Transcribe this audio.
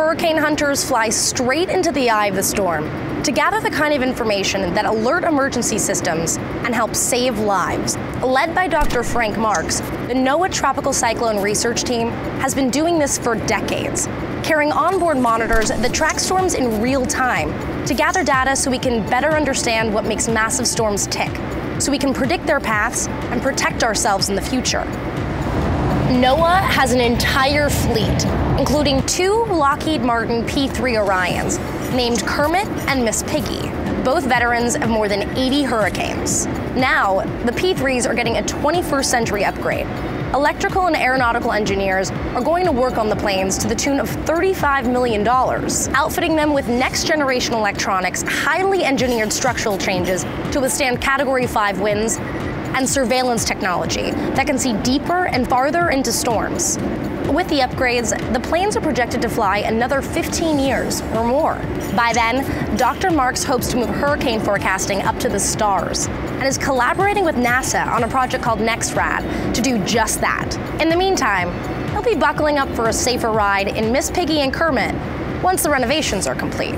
hurricane hunters fly straight into the eye of the storm to gather the kind of information that alert emergency systems and help save lives. Led by Dr. Frank Marks, the NOAA Tropical Cyclone Research Team has been doing this for decades, carrying onboard monitors that track storms in real time to gather data so we can better understand what makes massive storms tick, so we can predict their paths and protect ourselves in the future. NOAA has an entire fleet, including two Lockheed Martin P 3 Orions, named Kermit and Miss Piggy, both veterans of more than 80 hurricanes. Now, the P 3s are getting a 21st century upgrade. Electrical and aeronautical engineers are going to work on the planes to the tune of $35 million, outfitting them with next generation electronics, highly engineered structural changes to withstand Category 5 winds, and surveillance technology that can see deeper and farther into storms. With the upgrades, the planes are projected to fly another 15 years or more. By then, Dr. Marks hopes to move hurricane forecasting up to the stars and is collaborating with NASA on a project called NEXRAD to do just that. In the meantime, he'll be buckling up for a safer ride in Miss Piggy and Kermit once the renovations are complete.